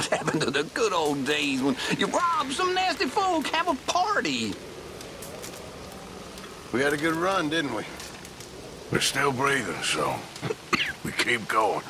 What happened to the good old days when you rob some nasty folk, have a party? We had a good run, didn't we? We're still breathing, so we keep going.